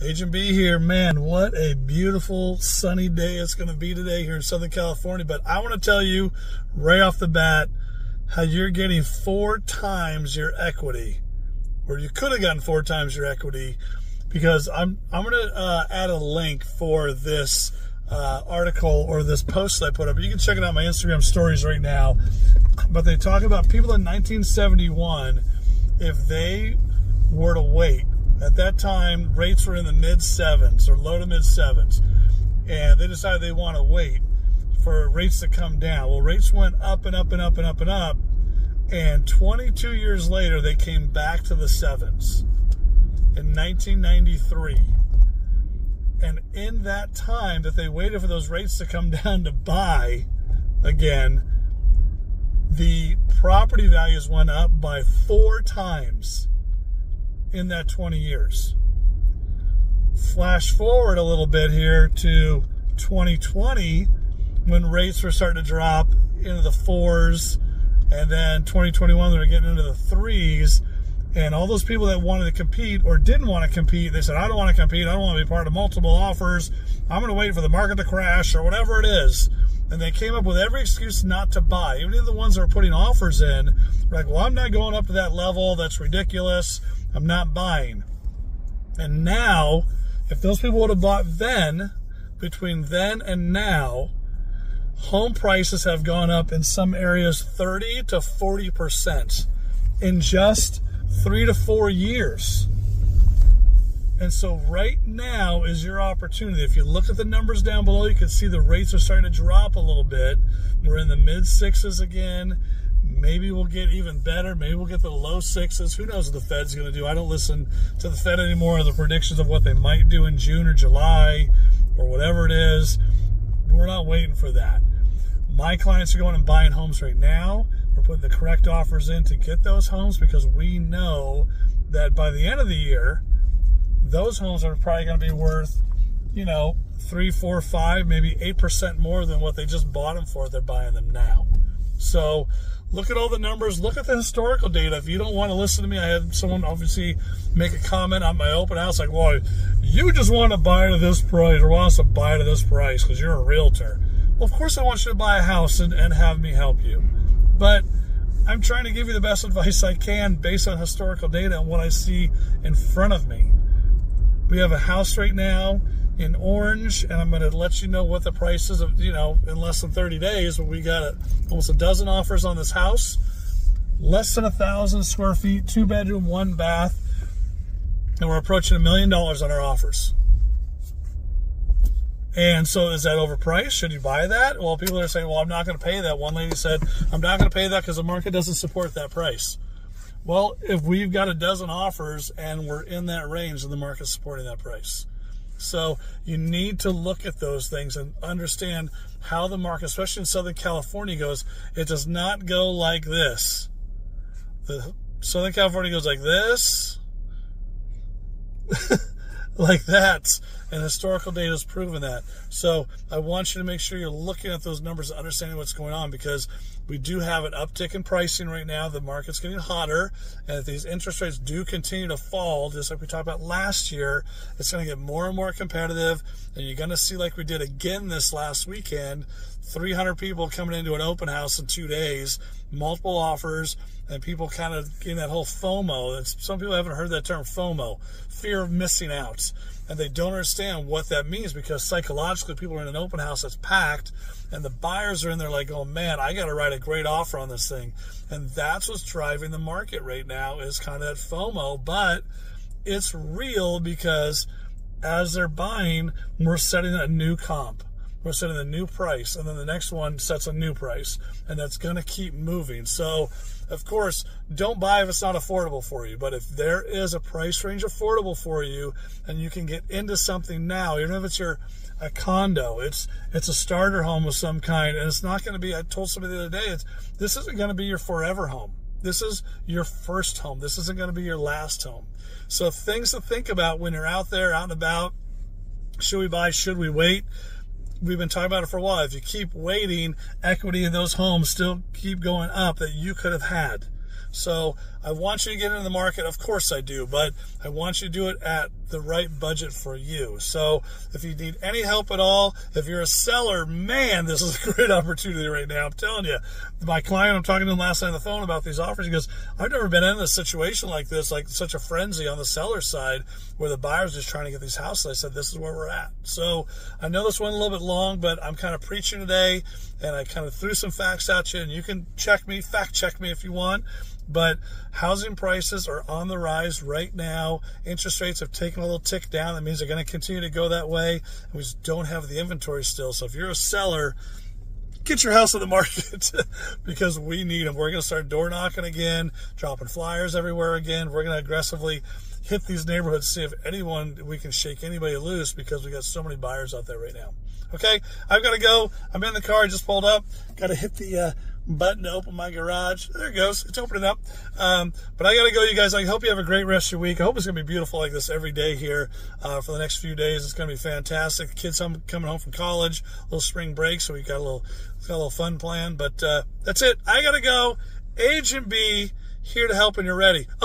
Agent B here. Man, what a beautiful sunny day it's going to be today here in Southern California. But I want to tell you right off the bat how you're getting four times your equity, or you could have gotten four times your equity, because I'm I'm going to uh, add a link for this uh, article or this post that I put up. You can check it out my Instagram stories right now. But they talk about people in 1971 if they were to wait at that time, rates were in the mid sevens or low to mid sevens, and they decided they want to wait for rates to come down. Well, rates went up and up and up and up and up, and 22 years later, they came back to the sevens in 1993. And in that time that they waited for those rates to come down to buy again, the property values went up by four times in that 20 years. Flash forward a little bit here to 2020 when rates were starting to drop into the fours, and then 2021 they were getting into the threes. And all those people that wanted to compete or didn't want to compete, they said, I don't want to compete. I don't want to be part of multiple offers. I'm going to wait for the market to crash or whatever it is. And they came up with every excuse not to buy. Even the ones that were putting offers in, like, well, I'm not going up to that level. That's ridiculous. I'm not buying. And now, if those people would have bought then, between then and now, home prices have gone up in some areas 30 to 40% in just three to four years. And so, right now is your opportunity. If you look at the numbers down below, you can see the rates are starting to drop a little bit. We're in the mid sixes again. Maybe we'll get even better. Maybe we'll get the low sixes. Who knows what the Fed's going to do? I don't listen to the Fed anymore. or The predictions of what they might do in June or July or whatever it is. We're not waiting for that. My clients are going and buying homes right now. We're putting the correct offers in to get those homes because we know that by the end of the year, those homes are probably going to be worth, you know, three, four, five, maybe eight percent more than what they just bought them for. If they're buying them now. So look at all the numbers, look at the historical data. If you don't want to listen to me, I had someone obviously make a comment on my open house like, well, you just want to buy to this price or want us to buy to this price because you're a realtor. Well, of course, I want you to buy a house and, and have me help you. But I'm trying to give you the best advice I can based on historical data and what I see in front of me. We have a house right now in orange, and I'm going to let you know what the price is of, you know, in less than 30 days. We got a, almost a dozen offers on this house, less than a thousand square feet, two bedroom, one bath, and we're approaching a million dollars on our offers. And so is that overpriced? Should you buy that? Well, people are saying, well, I'm not going to pay that. One lady said, I'm not going to pay that because the market doesn't support that price. Well, if we've got a dozen offers and we're in that range, then the market's supporting that price. So you need to look at those things and understand how the market, especially in Southern California, goes. It does not go like this. The Southern California goes like this, like that. And historical data has proven that. So I want you to make sure you're looking at those numbers and understanding what's going on because we do have an uptick in pricing right now. The market's getting hotter. And if these interest rates do continue to fall, just like we talked about last year, it's going to get more and more competitive. And you're going to see, like we did again this last weekend, 300 people coming into an open house in two days, multiple offers, and people kind of getting that whole FOMO. Some people haven't heard that term FOMO, fear of missing out. And they don't understand what that means because psychologically people are in an open house that's packed and the buyers are in there like oh man i got to write a great offer on this thing. And that's what's driving the market right now is kind of that fomo. But it's real because as they're buying we're setting a new comp we're setting a new price and then the next one sets a new price and that's going to keep moving so of course, don't buy if it's not affordable for you. But if there is a price range affordable for you and you can get into something now, even if it's your a condo, it's it's a starter home of some kind, and it's not going to be. I told somebody the other day, it's this isn't going to be your forever home. This is your first home. This isn't going to be your last home. So things to think about when you're out there, out and about. Should we buy? Should we wait? We've been talking about it for a while. If you keep waiting, equity in those homes still keep going up that you could have had. So I want you to get into the market. Of course I do, but I want you to do it at the right budget for you. So if you need any help at all, if you're a seller, man, this is a great opportunity right now. I'm telling you. My client, I'm talking to him last night on the phone about these offers. He goes, I've never been in a situation like this, like such a frenzy on the seller side where the buyer's just trying to get these houses. I said, this is where we're at. So I know this went a little bit long, but I'm kind of preaching today and I kind of threw some facts at you and you can check me, fact check me if you want. But housing prices are on the rise right now. Interest rates have taken a little tick down. That means they're going to continue to go that way. We just don't have the inventory still. So if you're a seller, get your house on the market because we need them. We're going to start door knocking again, dropping flyers everywhere again. We're going to aggressively hit these neighborhoods, see if anyone we can shake anybody loose because we got so many buyers out there right now. Okay, I've got to go. I'm in the car. I just pulled up. Got to hit the uh, button to open my garage. There it goes. It's opening up. Um, but I got to go, you guys. I hope you have a great rest of your week. I hope it's going to be beautiful like this every day here uh, for the next few days. It's going to be fantastic. Kids coming home from college, little spring break, so we got a little got a little fun plan. But uh, that's it. I got to go. Agent B here to help when you're ready.